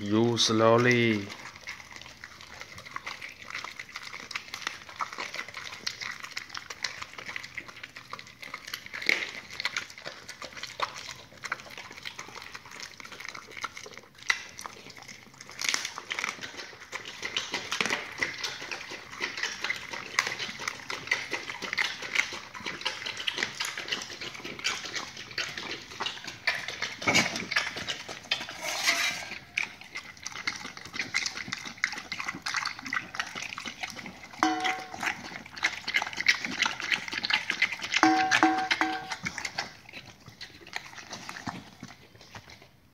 You slowly.